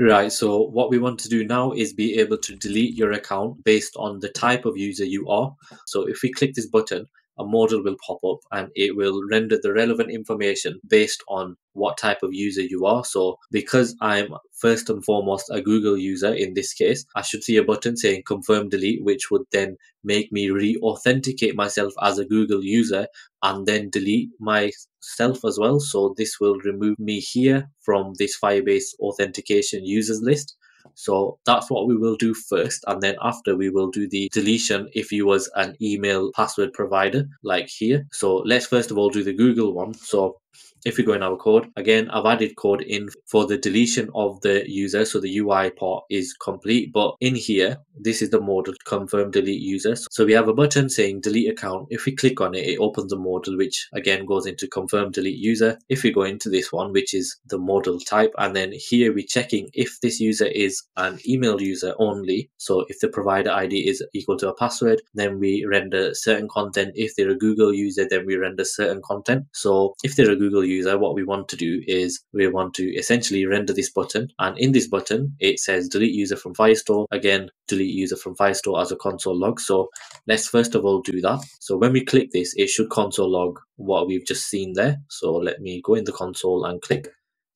Right, so what we want to do now is be able to delete your account based on the type of user you are. So if we click this button, a modal will pop up and it will render the relevant information based on what type of user you are. So because I'm first and foremost a Google user in this case, I should see a button saying confirm delete, which would then make me re-authenticate myself as a Google user and then delete myself as well. So this will remove me here from this Firebase authentication users list. So that's what we will do first. And then after we will do the deletion if you was an email password provider like here. So let's first of all do the Google one. So if we go in our code, again, I've added code in for the deletion of the user. So the UI part is complete. But in here, this is the modal confirm delete user. So we have a button saying delete account. If we click on it, it opens a modal, which again goes into confirm delete user. If we go into this one, which is the modal type, and then here we're checking if this user is an email user only. So if the provider ID is equal to a password, then we render certain content. If they're a Google user, then we render certain content. So if they're a Google user, what we want to do is we want to essentially render this button. And in this button, it says delete user from Firestore. Again, delete user from Firestore as a console log. So let's first of all do that. So when we click this, it should console log what we've just seen there. So let me go in the console and click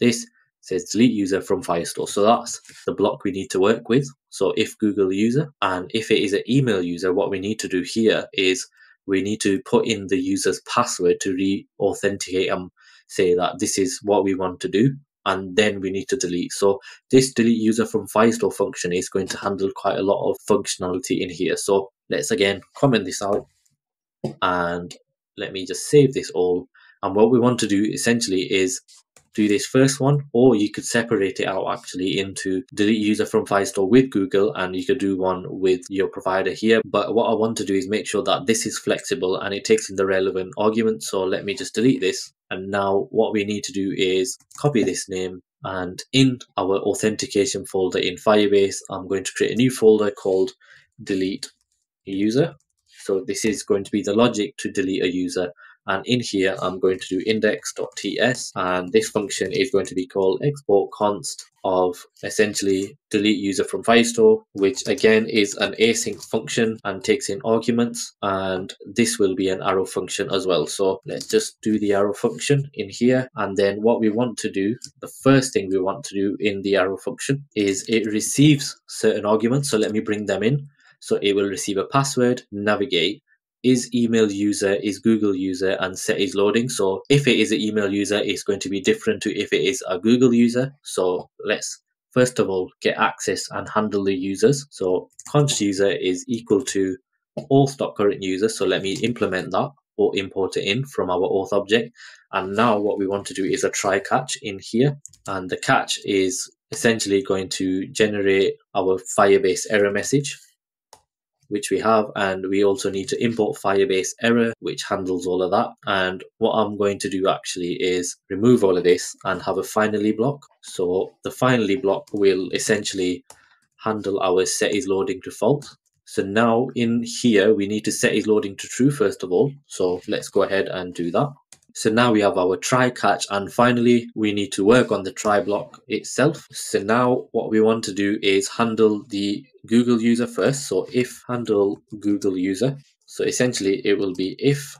this says delete user from Firestore. So that's the block we need to work with. So if Google user and if it is an email user, what we need to do here is we need to put in the user's password to re-authenticate and say that this is what we want to do and then we need to delete. So this delete user from Firestore function is going to handle quite a lot of functionality in here. So let's again comment this out and let me just save this all. And what we want to do essentially is do this first one, or you could separate it out actually into delete user from Firestore with Google, and you could do one with your provider here. But what I want to do is make sure that this is flexible and it takes in the relevant arguments. So let me just delete this. And now what we need to do is copy this name and in our authentication folder in Firebase, I'm going to create a new folder called delete user. So this is going to be the logic to delete a user and in here I'm going to do index.ts and this function is going to be called export const of essentially delete user from Firestore, which again is an async function and takes in arguments. And this will be an arrow function as well. So let's just do the arrow function in here. And then what we want to do, the first thing we want to do in the arrow function is it receives certain arguments. So let me bring them in. So it will receive a password, navigate, is email user, is Google user, and set is loading. So if it is an email user, it's going to be different to if it is a Google user. So let's first of all get access and handle the users. So const user is equal to auth.current user. So let me implement that or import it in from our auth object. And now what we want to do is a try catch in here. And the catch is essentially going to generate our Firebase error message which we have, and we also need to import Firebase error, which handles all of that. And what I'm going to do actually is remove all of this and have a finally block. So the finally block will essentially handle our set is loading to false. So now in here, we need to set is loading to true first of all. So let's go ahead and do that. So now we have our try catch and finally we need to work on the try block itself. So now what we want to do is handle the Google user first. So if handle Google user. So essentially it will be if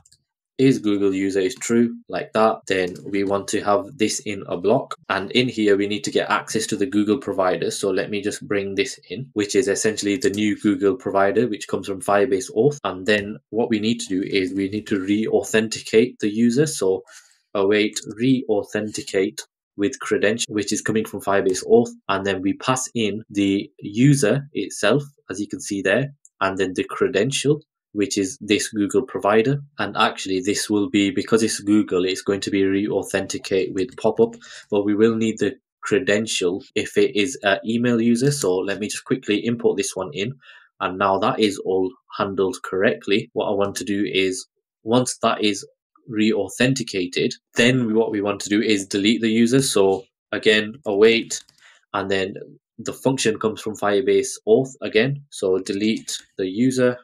is Google user is true like that, then we want to have this in a block. And in here, we need to get access to the Google provider. So let me just bring this in, which is essentially the new Google provider, which comes from Firebase Auth. And then what we need to do is we need to re-authenticate the user. So await re-authenticate with credential, which is coming from Firebase Auth. And then we pass in the user itself, as you can see there, and then the credential which is this Google provider. And actually, this will be because it's Google, it's going to be re authenticate with pop up, but we will need the credential if it is an email user. So let me just quickly import this one in. And now that is all handled correctly. What I want to do is once that is re authenticated, then what we want to do is delete the user. So again, await, and then the function comes from Firebase auth again. So delete the user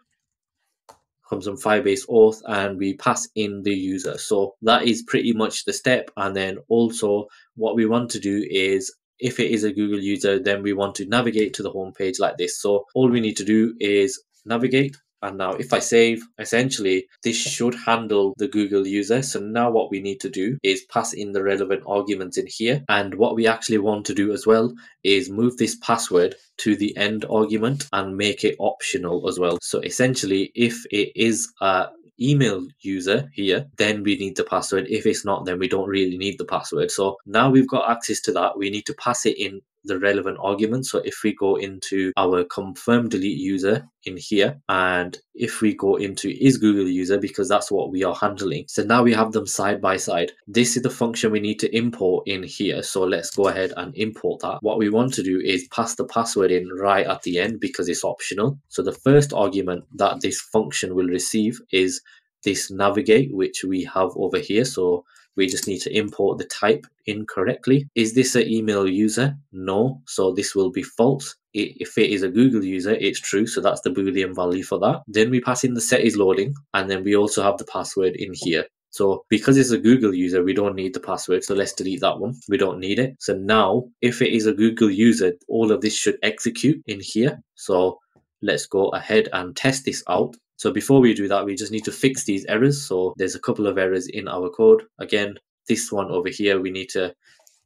comes from Firebase Auth and we pass in the user. So that is pretty much the step. And then also what we want to do is if it is a Google user, then we want to navigate to the home page like this. So all we need to do is navigate and now if I save, essentially this should handle the Google user. So now what we need to do is pass in the relevant arguments in here. And what we actually want to do as well is move this password to the end argument and make it optional as well. So essentially if it is a email user here, then we need the password. If it's not, then we don't really need the password. So now we've got access to that. We need to pass it in the relevant argument. So if we go into our confirm delete user in here, and if we go into is Google user, because that's what we are handling. So now we have them side by side. This is the function we need to import in here. So let's go ahead and import that. What we want to do is pass the password in right at the end because it's optional. So the first argument that this function will receive is this navigate, which we have over here. So we just need to import the type incorrectly. Is this an email user? No. So this will be false. If it is a Google user, it's true. So that's the Boolean value for that. Then we pass in the set is loading. And then we also have the password in here. So because it's a Google user, we don't need the password. So let's delete that one. We don't need it. So now if it is a Google user, all of this should execute in here. So let's go ahead and test this out. So before we do that, we just need to fix these errors. So there's a couple of errors in our code. Again, this one over here, we need to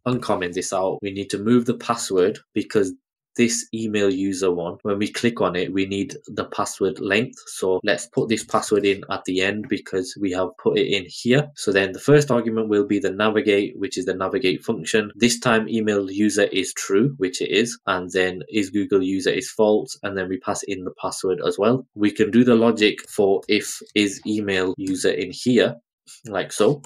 uncomment this out. We need to move the password because this email user one, when we click on it, we need the password length. So let's put this password in at the end because we have put it in here. So then the first argument will be the navigate, which is the navigate function. This time email user is true, which it is. And then is Google user is false. And then we pass in the password as well. We can do the logic for if is email user in here like so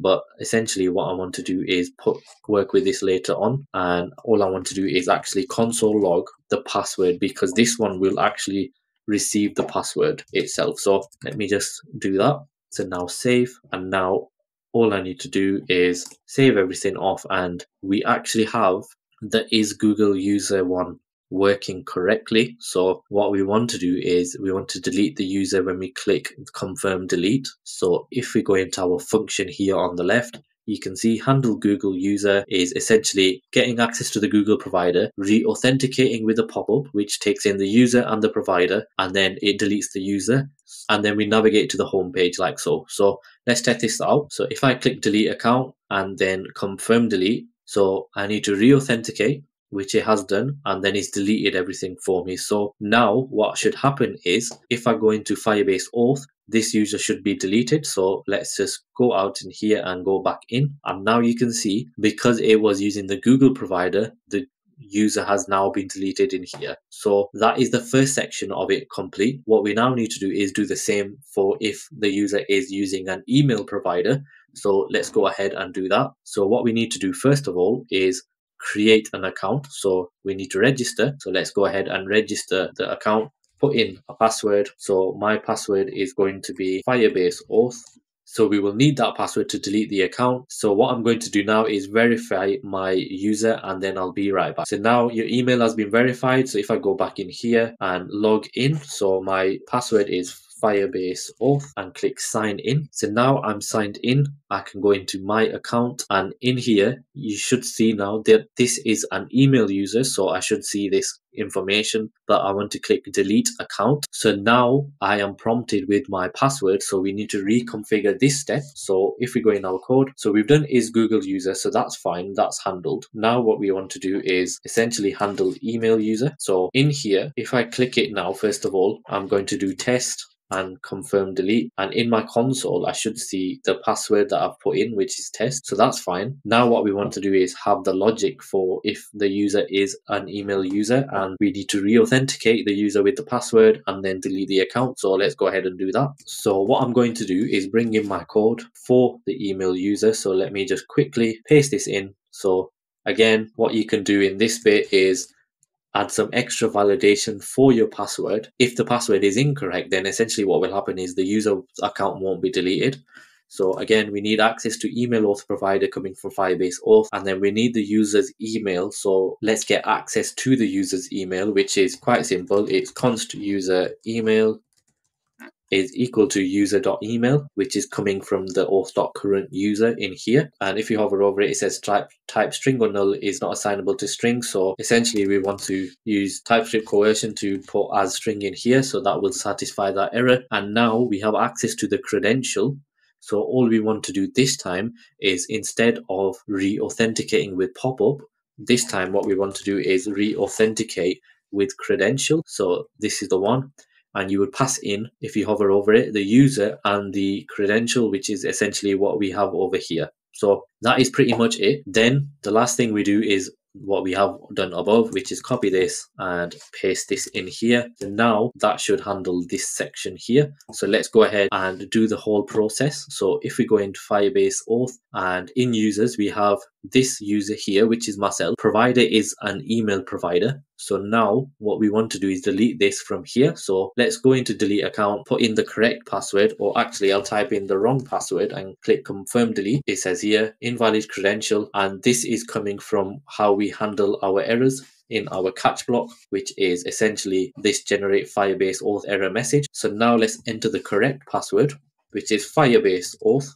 but essentially, what I want to do is put work with this later on, and all I want to do is actually console log the password because this one will actually receive the password itself. So let me just do that. So now save, and now all I need to do is save everything off, and we actually have the is Google user one working correctly. So what we want to do is we want to delete the user when we click confirm delete. So if we go into our function here on the left, you can see handle Google user is essentially getting access to the Google provider, re-authenticating with a pop-up, which takes in the user and the provider, and then it deletes the user. And then we navigate to the home page like so. So let's test this out. So if I click delete account and then confirm delete, so I need to re-authenticate which it has done, and then it's deleted everything for me. So now what should happen is if I go into Firebase Auth, this user should be deleted. So let's just go out in here and go back in. And now you can see because it was using the Google provider, the user has now been deleted in here. So that is the first section of it complete. What we now need to do is do the same for if the user is using an email provider. So let's go ahead and do that. So what we need to do first of all is create an account. So we need to register. So let's go ahead and register the account, put in a password. So my password is going to be Firebase Auth. So we will need that password to delete the account. So what I'm going to do now is verify my user and then I'll be right back. So now your email has been verified. So if I go back in here and log in, so my password is Firebase Auth and click sign in. So now I'm signed in. I can go into my account and in here you should see now that this is an email user. So I should see this information but I want to click delete account. So now I am prompted with my password. So we need to reconfigure this step. So if we go in our code, so we've done is Google user. So that's fine. That's handled. Now what we want to do is essentially handle email user. So in here, if I click it now, first of all, I'm going to do test and confirm delete. And in my console, I should see the password that I've put in, which is test. So that's fine. Now what we want to do is have the logic for if the user is an email user and we need to re-authenticate the user with the password and then delete the account. So let's go ahead and do that. So what I'm going to do is bring in my code for the email user. So let me just quickly paste this in. So again, what you can do in this bit is add some extra validation for your password. If the password is incorrect, then essentially what will happen is the user account won't be deleted. So again, we need access to email auth provider coming from Firebase Auth, and then we need the user's email. So let's get access to the user's email, which is quite simple. It's const user email is equal to user.email, which is coming from the auth.current user in here. And if you hover over it, it says type, type string or null is not assignable to string. So essentially we want to use TypeScript coercion to put as string in here. So that will satisfy that error. And now we have access to the credential so all we want to do this time is instead of re-authenticating with pop-up, this time what we want to do is re-authenticate with credential. So this is the one. And you would pass in, if you hover over it, the user and the credential, which is essentially what we have over here. So that is pretty much it. Then the last thing we do is what we have done above, which is copy this and paste this in here. And now that should handle this section here. So let's go ahead and do the whole process. So if we go into Firebase Auth and in users, we have this user here, which is myself. Provider is an email provider. So now what we want to do is delete this from here. So let's go into delete account, put in the correct password, or actually I'll type in the wrong password and click confirm delete. It says here invalid credential. And this is coming from how we handle our errors in our catch block, which is essentially this generate Firebase auth error message. So now let's enter the correct password, which is Firebase auth.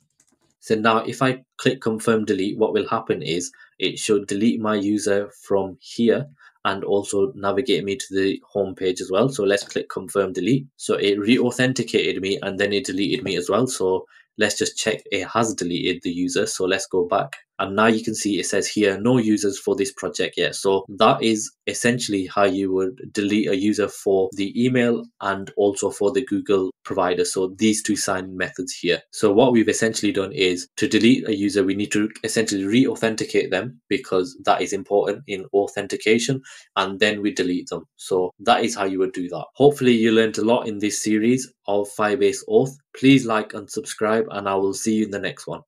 So now if I click confirm delete, what will happen is it should delete my user from here and also navigate me to the home page as well. So let's click confirm delete. So it re-authenticated me and then it deleted me as well. So let's just check it has deleted the user. So let's go back and now you can see it says here no users for this project yet. So that is essentially how you would delete a user for the email and also for the google provider. So these two sign methods here. So what we've essentially done is to delete a user we need to essentially re-authenticate them because that is important in authentication and then we delete them. So that is how you would do that. Hopefully you learned a lot in this series of firebase auth. Please like and subscribe and i will see you in the next one